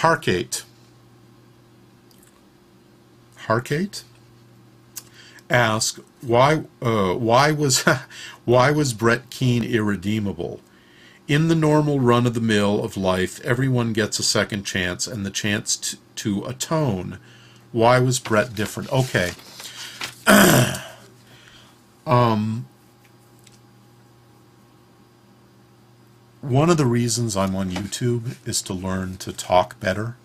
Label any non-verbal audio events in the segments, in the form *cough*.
Harkate. Harkate ask why uh, why was *laughs* why was Brett Keane irredeemable? In the normal run of the mill of life, everyone gets a second chance and the chance to, to atone. Why was Brett different? Okay. *clears throat* um, one of the reasons I'm on YouTube is to learn to talk better.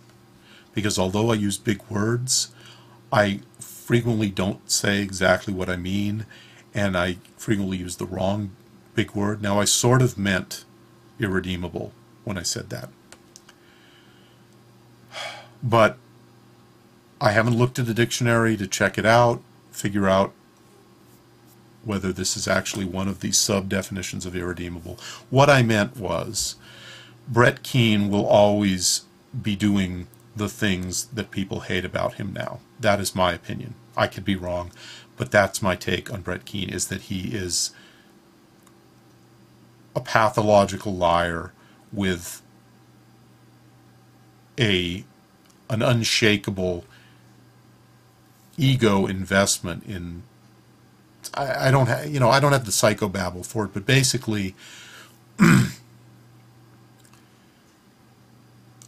Because although I use big words, I frequently don't say exactly what I mean, and I frequently use the wrong big word. Now, I sort of meant irredeemable when I said that. But I haven't looked at the dictionary to check it out, figure out whether this is actually one of these sub definitions of irredeemable. What I meant was Brett Keane will always be doing the things that people hate about him now. That is my opinion. I could be wrong, but that's my take on Brett Keane is that he is a pathological liar with a an unshakable ego investment in I, I don't have you know I don't have the psychobabble for it, but basically *clears throat* I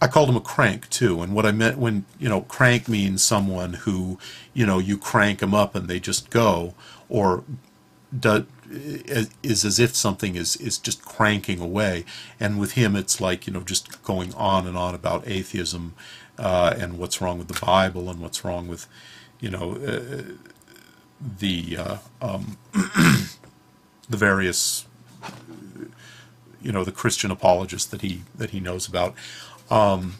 called him a crank too, and what I meant when you know crank means someone who you know you crank them up and they just go, or do, is as if something is is just cranking away. And with him, it's like you know just going on and on about atheism uh, and what's wrong with the Bible and what's wrong with you know uh, the uh, um, *clears throat* the various you know the Christian apologists that he that he knows about. Um,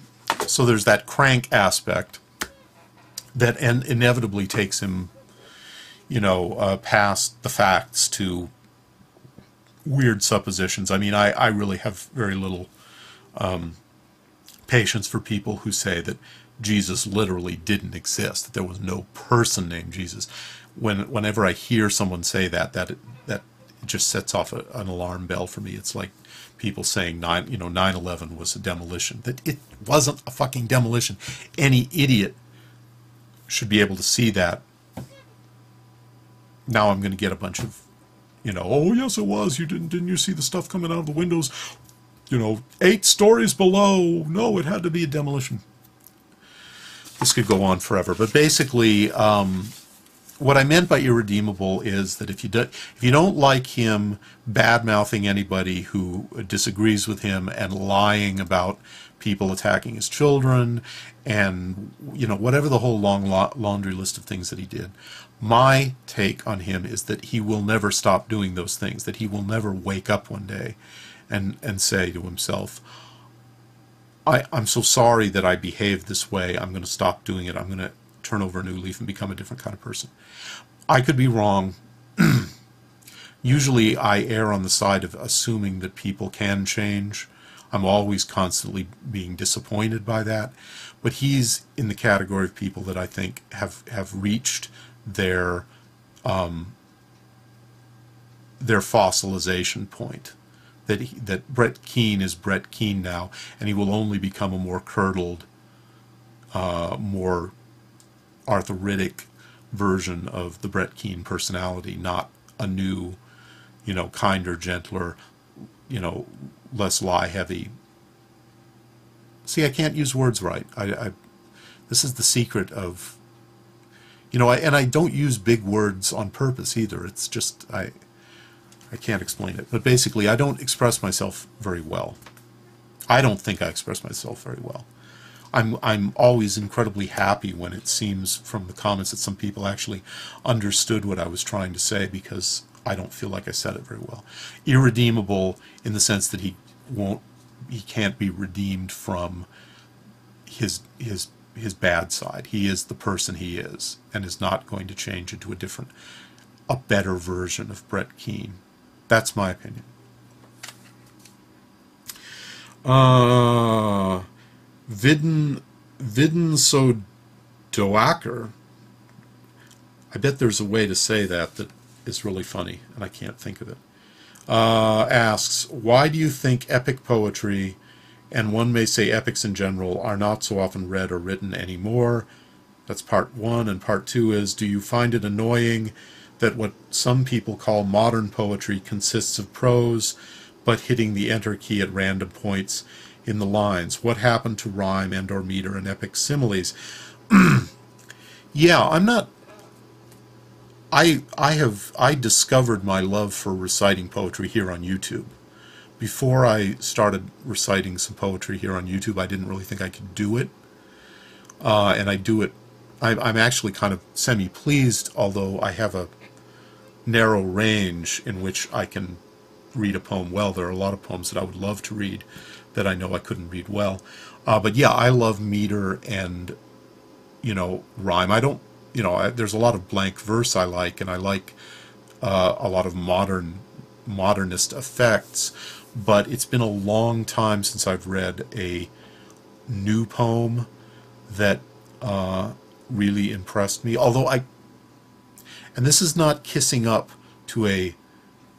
so there's that crank aspect that and inevitably takes him, you know, uh, past the facts to weird suppositions. I mean, I, I really have very little um, patience for people who say that Jesus literally didn't exist, that there was no person named Jesus. When whenever I hear someone say that, that that just sets off a, an alarm bell for me. It's like people saying nine, you know, 9/11 was a demolition. That it wasn't a fucking demolition. Any idiot should be able to see that. Now I'm going to get a bunch of, you know, oh yes it was. You didn't didn't you see the stuff coming out of the windows? You know, eight stories below. No, it had to be a demolition. This could go on forever, but basically, um, what I meant by irredeemable is that if you do, if you don't like him bad mouthing anybody who disagrees with him and lying about people attacking his children and you know whatever the whole long laundry list of things that he did my take on him is that he will never stop doing those things that he will never wake up one day and and say to himself I, I'm so sorry that I behaved this way. I'm going to stop doing it. I'm going to turn over a new leaf and become a different kind of person. I could be wrong. *clears throat* Usually I err on the side of assuming that people can change. I'm always constantly being disappointed by that. But he's in the category of people that I think have, have reached their um, their fossilization point. That he, that Brett Keane is Brett Keane now, and he will only become a more curdled, uh, more arthritic version of the Brett Keane personality, not a new, you know, kinder, gentler, you know, less lie heavy. See, I can't use words right. I, I this is the secret of, you know, I, and I don't use big words on purpose either. It's just I, I can't explain it. But basically, I don't express myself very well. I don't think I express myself very well. I'm I'm always incredibly happy when it seems from the comments that some people actually understood what I was trying to say because I don't feel like I said it very well. Irredeemable in the sense that he won't he can't be redeemed from his his his bad side. He is the person he is and is not going to change into a different a better version of Brett Keane. That's my opinion. Uh Vidin Doaker. I bet there's a way to say that that is really funny, and I can't think of it. Uh, asks, why do you think epic poetry and one may say epics in general are not so often read or written anymore. That's part one. And part two is Do you find it annoying that what some people call modern poetry consists of prose, but hitting the enter key at random points in the lines? What happened to rhyme and or meter and epic similes? *clears throat* yeah, I'm not. I I have I discovered my love for reciting poetry here on YouTube before I started reciting some poetry here on YouTube, I didn't really think I could do it. Uh, and I do it, I, I'm actually kind of semi pleased, although I have a narrow range in which I can read a poem well. There are a lot of poems that I would love to read that I know I couldn't read well. Uh, but yeah, I love meter and, you know, rhyme. I don't, you know, I, there's a lot of blank verse I like, and I like uh, a lot of modern modernist effects but it's been a long time since I've read a new poem that uh, really impressed me. Although I, and this is not kissing up to a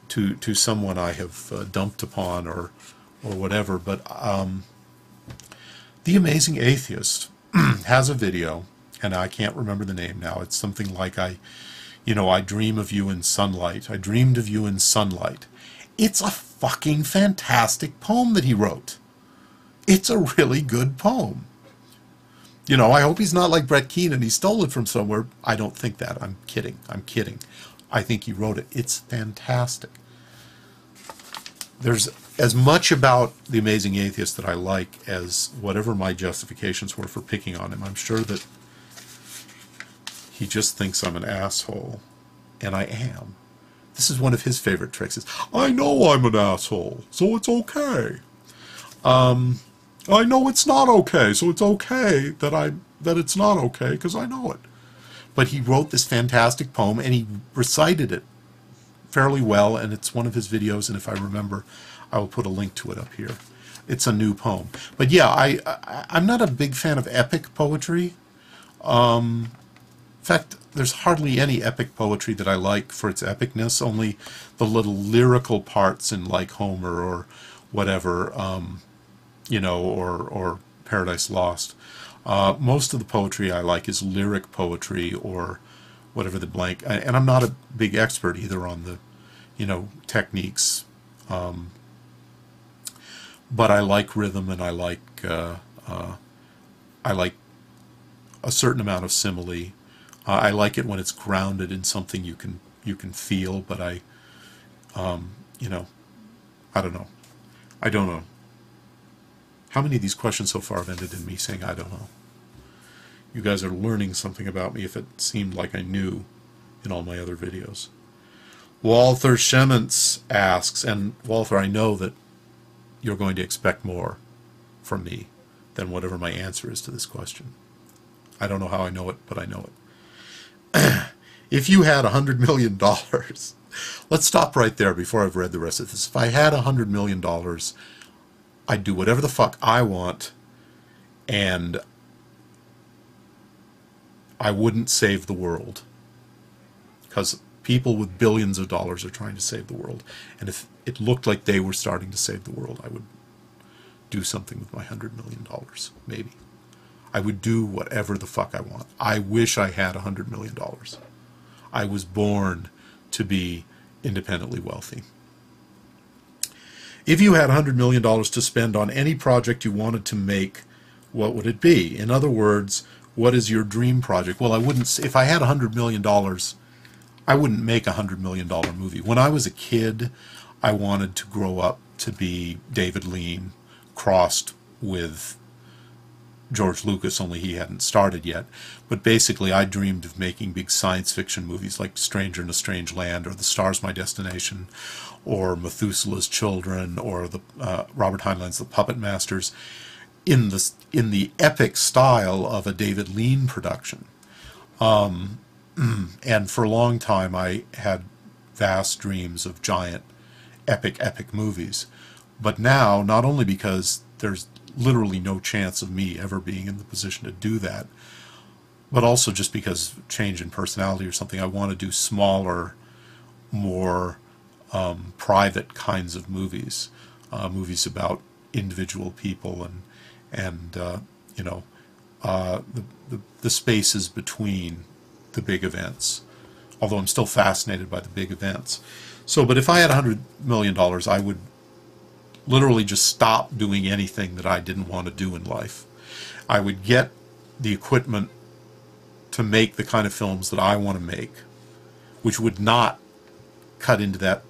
to to someone I have uh, dumped upon or or whatever, but um, the Amazing Atheist *clears throat* has a video, and I can't remember the name now. It's something like I, you know, I dream of you in sunlight. I dreamed of you in sunlight. It's a fucking fantastic poem that he wrote. It's a really good poem. You know, I hope he's not like Brett Keane and he stole it from somewhere. I don't think that. I'm kidding. I'm kidding. I think he wrote it. It's fantastic. There's as much about The Amazing Atheist that I like as whatever my justifications were for picking on him. I'm sure that he just thinks I'm an asshole, and I am. This is one of his favorite tricks. Is I know I'm an asshole, so it's okay. Um, I know it's not okay, so it's okay that I that it's not okay because I know it. But he wrote this fantastic poem and he recited it fairly well, and it's one of his videos. And if I remember, I will put a link to it up here. It's a new poem. But yeah, I, I am not a big fan of epic poetry. Um, in fact, there's hardly any epic poetry that I like for its epicness, only the little lyrical parts in like Homer or whatever, um, you know, or, or Paradise Lost. Uh, most of the poetry I like is lyric poetry or whatever the blank, and I'm not a big expert either on the, you know, techniques, um, but I like rhythm and I like, uh, uh, I like a certain amount of simile uh, I like it when it's grounded in something you can you can feel, but I, um, you know, I don't know. I don't know. How many of these questions so far have ended in me saying I don't know? You guys are learning something about me if it seemed like I knew in all my other videos. Walther Shements asks, and Walther, I know that you're going to expect more from me than whatever my answer is to this question. I don't know how I know it, but I know it. *clears throat* if you had a hundred million dollars, let's stop right there before I've read the rest of this. If I had a hundred million dollars, I'd do whatever the fuck I want, and I wouldn't save the world. Because people with billions of dollars are trying to save the world. And if it looked like they were starting to save the world, I would do something with my hundred million dollars, maybe. I would do whatever the fuck I want. I wish I had a hundred million dollars. I was born to be independently wealthy. If you had a $100 million to spend on any project you wanted to make, what would it be? In other words, what is your dream project? Well, I wouldn't, if I had a $100 million, I wouldn't make a $100 million movie. When I was a kid, I wanted to grow up to be David Lean crossed with George Lucas, only he hadn't started yet. But basically, I dreamed of making big science fiction movies like Stranger in a Strange Land or The Stars My Destination or Methuselah's Children or the uh, Robert Heinlein's The Puppet Masters in the, in the epic style of a David Lean production. Um, *clears throat* and for a long time, I had vast dreams of giant, epic, epic movies. But now, not only because there's literally no chance of me ever being in the position to do that. But also just because change in personality or something, I want to do smaller, more um, private kinds of movies, uh, movies about individual people and and uh, you know uh, the, the the spaces between the big events. Although I'm still fascinated by the big events. So, but if I had a hundred million dollars, I would literally just stop doing anything that I didn't want to do in life. I would get the equipment to make the kind of films that I want to make, which would not cut into that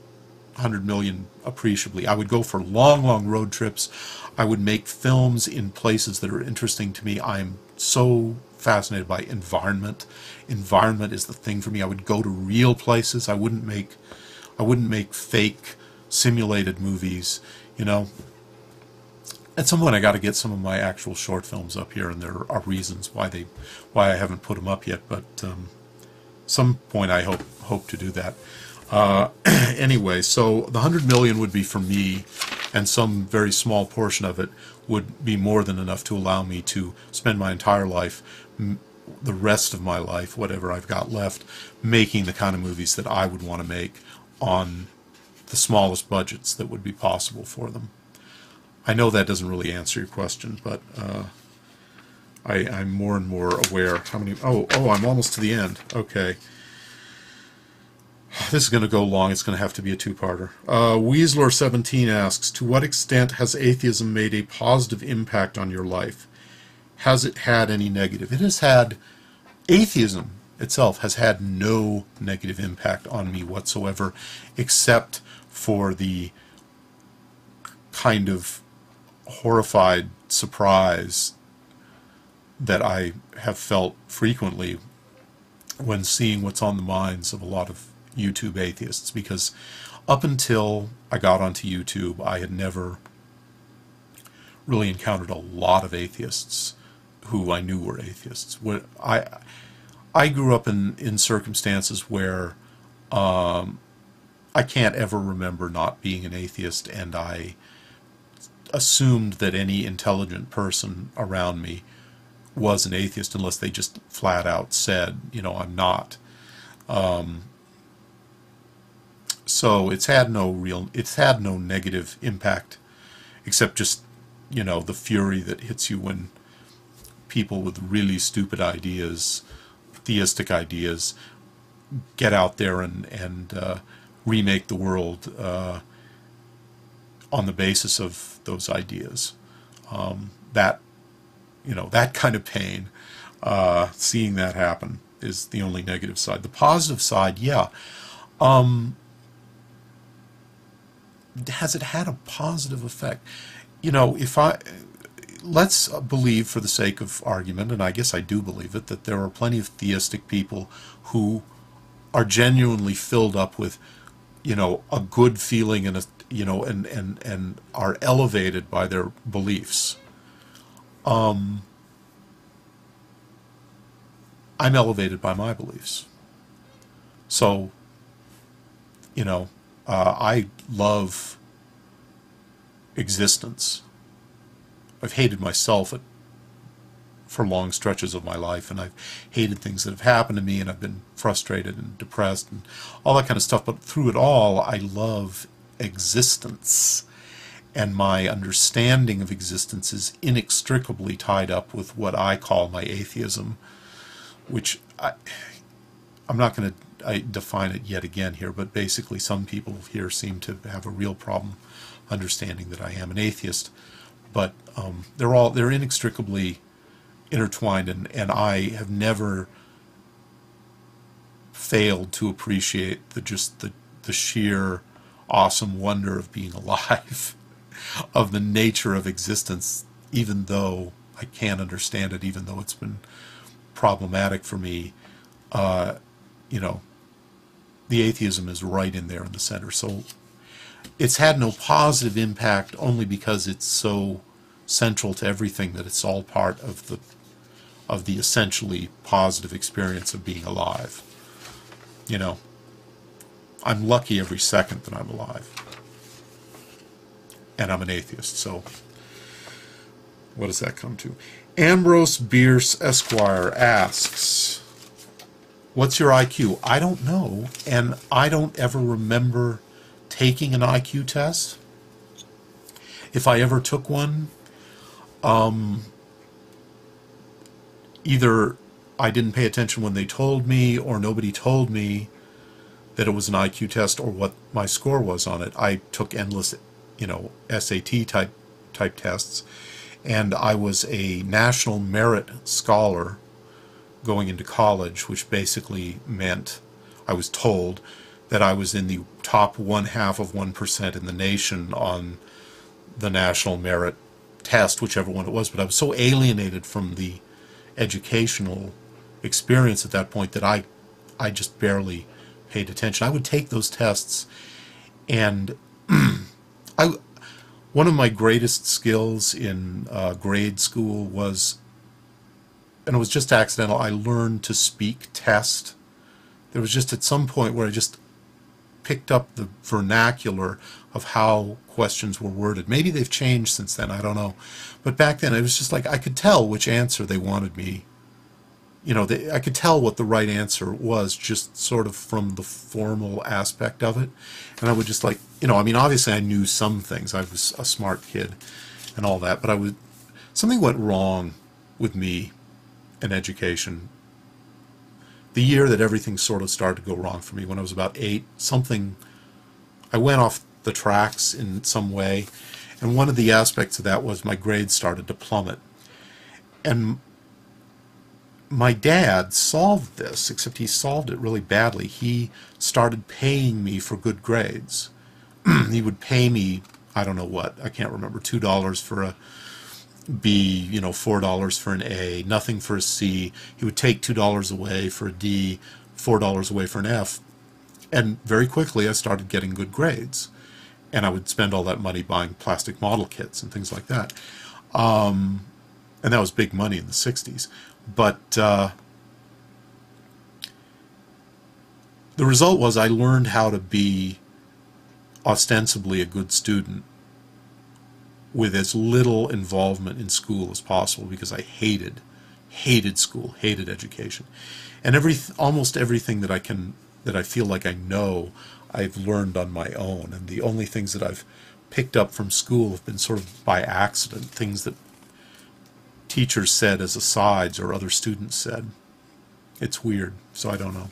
100 million appreciably. I would go for long, long road trips. I would make films in places that are interesting to me. I'm so fascinated by environment. Environment is the thing for me. I would go to real places. I wouldn't make I wouldn't make fake simulated movies, you know. At some point I got to get some of my actual short films up here and there are reasons why they why I haven't put them up yet, but um, some point I hope hope to do that. Uh, *clears throat* anyway, so the 100 million would be for me, and some very small portion of it would be more than enough to allow me to spend my entire life, m- the rest of my life, whatever I've got left, making the kind of movies that I would want to make on the smallest budgets that would be possible for them. I know that doesn't really answer your question, but uh, I, I'm more and more aware how many. Oh, oh, I'm almost to the end. Okay. This is going to go long. It's going to have to be a two-parter. Uh, Weasler17 asks, to what extent has atheism made a positive impact on your life? Has it had any negative? It has had, atheism itself has had no negative impact on me whatsoever, except for the kind of horrified surprise that I have felt frequently when seeing what's on the minds of a lot of YouTube atheists because up until I got onto YouTube, I had never really encountered a lot of atheists who I knew were atheists. What I I grew up in in circumstances where um, I can't ever remember not being an atheist, and I assumed that any intelligent person around me was an atheist unless they just flat out said, you know, I'm not. Um, so it's had no real, it's had no negative impact, except just, you know, the fury that hits you when people with really stupid ideas, theistic ideas, get out there and and uh, remake the world uh, on the basis of those ideas. Um, that, you know, that kind of pain, uh, seeing that happen is the only negative side. The positive side, yeah. Um, has it had a positive effect? You know, if I let's believe for the sake of argument, and I guess I do believe it, that there are plenty of theistic people who are genuinely filled up with, you know, a good feeling and a you know and and and are elevated by their beliefs. Um, I'm elevated by my beliefs. So, you know, uh, I love existence. I've hated myself at, for long stretches of my life, and I've hated things that have happened to me, and I've been frustrated and depressed and all that kind of stuff. But through it all, I love existence. And my understanding of existence is inextricably tied up with what I call my atheism, which I, I'm not going to I define it yet again here, but basically some people here seem to have a real problem understanding that I am an atheist. But um, they're all they're inextricably intertwined, and, and I have never failed to appreciate the just the the sheer awesome wonder of being *laughs* alive, of the nature of existence, even though I can't understand it, even though it's been problematic for me. Uh, you know, the atheism is right in there in the center. So it's had no positive impact only because it's so central to everything that it's all part of the of the essentially positive experience of being alive. You know, I'm lucky every second that I'm alive. And I'm an atheist, so what does that come to? Ambrose Bierce Esquire asks, What's your IQ? I don't know, and I don't ever remember taking an IQ test. if I ever took one, um, either I didn't pay attention when they told me, or nobody told me that it was an IQ test or what my score was on it. I took endless, you know, SAT type type tests, and I was a national merit scholar going into college, which basically meant I was told that I was in the top one half of 1% in the nation on the national merit test, whichever one it was. But I was so alienated from the educational experience at that point that I, I just barely paid attention. I would take those tests, and *clears throat* I, one of my greatest skills in uh, grade school was, and it was just accidental. I learned to speak test. There was just at some point where I just picked up the vernacular of how questions were worded. Maybe they've changed since then, I don't know. But back then it was just like I could tell which answer they wanted me. You know, they, I could tell what the right answer was just sort of from the formal aspect of it. And I would just like, you know, I mean, obviously I knew some things. I was a smart kid and all that, but I would, something went wrong with me in education the year that everything sort of started to go wrong for me when I was about eight, something, I went off the tracks in some way. And one of the aspects of that was my grades started to plummet. And my dad solved this, except he solved it really badly. He started paying me for good grades. *clears throat* he would pay me, I don't know what, I can't remember, $2 for a B, you know, $4 for an A, nothing for a C. He would take $2 away for a D, $4 away for an F. And very quickly I started getting good grades. And I would spend all that money buying plastic model kits and things like that. Um, and that was big money in the 60s. But uh, the result was I learned how to be ostensibly a good student with as little involvement in school as possible because I hated, hated school, hated education, and every almost everything that I can that I feel like I know, I've learned on my own, and the only things that I've picked up from school have been sort of by accident, things that teachers said as asides or other students said. It's weird, so I don't know.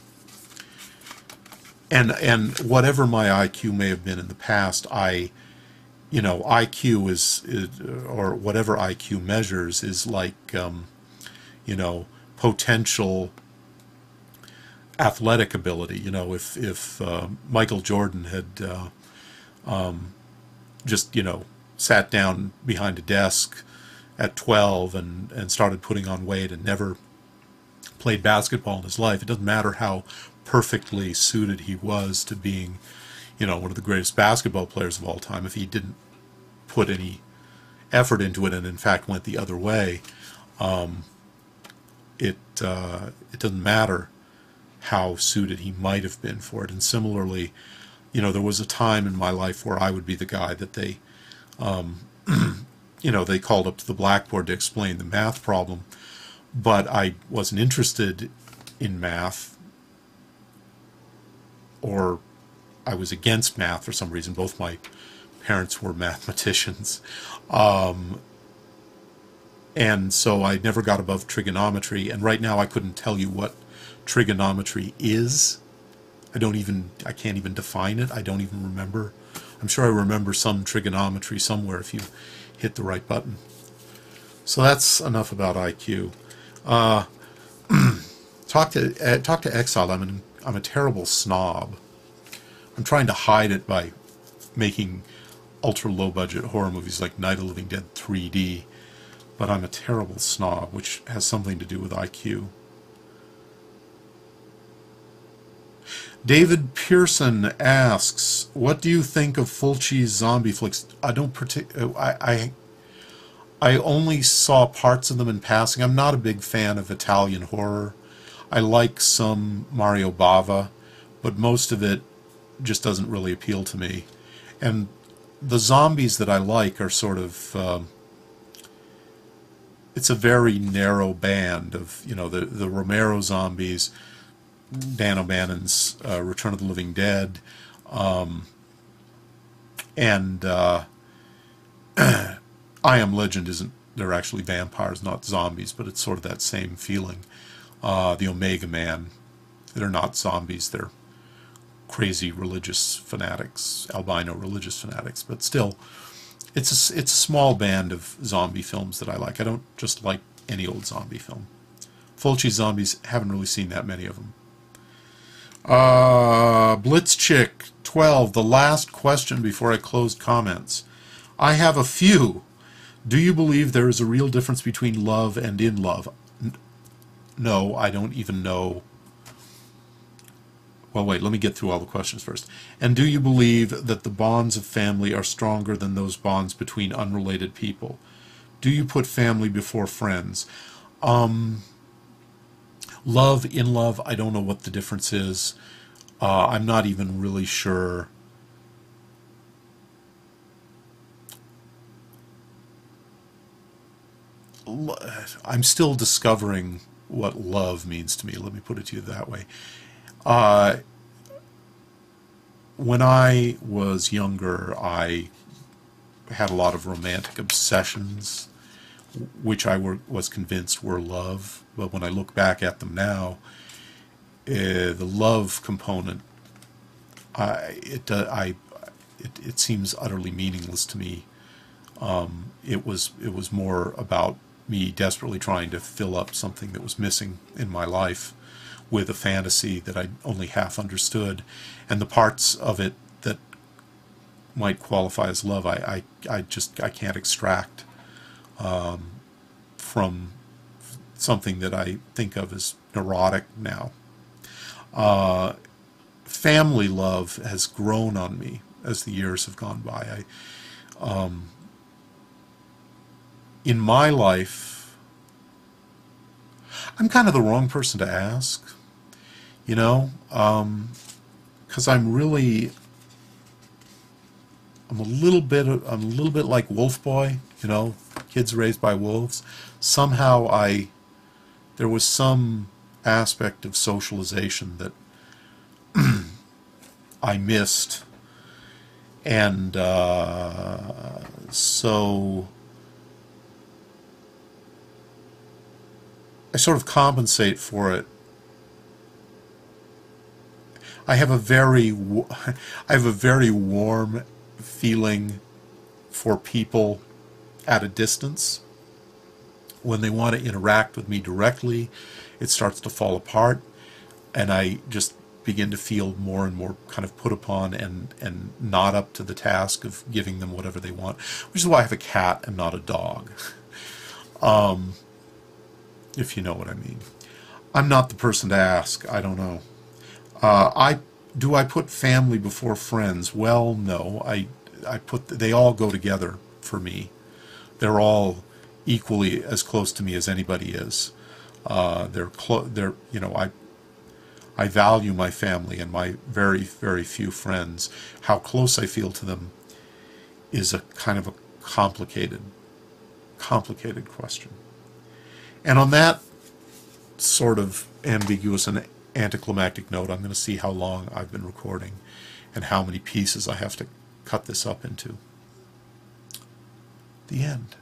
And and whatever my IQ may have been in the past, I you know, IQ is, is, or whatever IQ measures is like, um, you know, potential athletic ability. You know, if if uh, Michael Jordan had uh, um, just you know sat down behind a desk at 12 and and started putting on weight and never played basketball in his life, it doesn't matter how perfectly suited he was to being you know, one of the greatest basketball players of all time if he didn't put any effort into it and in fact went the other way. Um, it uh, it doesn't matter how suited he might have been for it. And similarly, you know, there was a time in my life where I would be the guy that they, um, *clears throat* you know, they called up to the blackboard to explain the math problem, but I wasn't interested in math or I was against math for some reason. Both my parents were mathematicians. Um, and so I never got above trigonometry. And right now I couldn't tell you what trigonometry is. I don't even, I can't even define it. I don't even remember. I'm sure I remember some trigonometry somewhere if you hit the right button. So that's enough about IQ. Uh, *clears throat* talk to uh, talk to Exile. I'm an, I'm a terrible snob. I'm trying to hide it by making ultra low budget horror movies like Night of the Living Dead 3D, but I'm a terrible snob, which has something to do with IQ. David Pearson asks, "What do you think of Fulci's zombie flicks?" I don't partic- I, I I only saw parts of them in passing. I'm not a big fan of Italian horror. I like some Mario Bava, but most of it just doesn't really appeal to me. And the zombies that I like are sort of um, it's a very narrow band of you know the the Romero zombies, Dan O'Bannon's uh, Return of the Living Dead, um, and uh, *clears throat* I Am Legend isn't, they're actually vampires, not zombies, but it's sort of that same feeling. Uh, the Omega Man, they're not zombies, they're crazy religious fanatics, albino religious fanatics, but still, it's a, it's a small band of zombie films that I like. I don't just like any old zombie film. Fulci zombies, haven't really seen that many of them. Uh, Blitz Chick 12, the last question before I close comments. I have a few. Do you believe there is a real difference between love and in love? No, I don't even know. Well, wait, let me get through all the questions first. And do you believe that the bonds of family are stronger than those bonds between unrelated people? Do you put family before friends? Um, love, in love, I don't know what the difference is. Uh, I'm not even really sure. I'm still discovering what love means to me. Let me put it to you that way. Uh, when I was younger, I had a lot of romantic obsessions, which I were, was convinced were love. But when I look back at them now, uh, the love component, I, it, uh, I, it, it seems utterly meaningless to me. Um, it was it was more about me desperately trying to fill up something that was missing in my life with a fantasy that I only half understood, and the parts of it that might qualify as love, I, I, I just I can't extract um, from something that I think of as neurotic now. Uh, family love has grown on me as the years have gone by. I, um, in my life, I'm kind of the wrong person to ask, you know, because um, I'm really, I'm a little bit, I'm a little bit like Wolf Boy, you know, kids raised by wolves. Somehow I, there was some aspect of socialization that *clears throat* I missed, and uh, so I sort of compensate for it. I have a very, *laughs* I have a very warm feeling for people at a distance. When they want to interact with me directly, it starts to fall apart, and I just begin to feel more and more kind of put upon and and not up to the task of giving them whatever they want, which is why I have a cat and not a dog. *laughs* Um, if you know what I mean. I'm not the person to ask. I don't know. Uh, I do I put family before friends? Well, no. I I put they all go together for me. They're all equally as close to me as anybody is. Uh, they're clo- they're you know I I value my family and my very very few friends. How close I feel to them is a kind of a complicated complicated question. And on that sort of ambiguous and anticlimactic note, I'm going to see how long I've been recording and how many pieces I have to cut this up into. The end.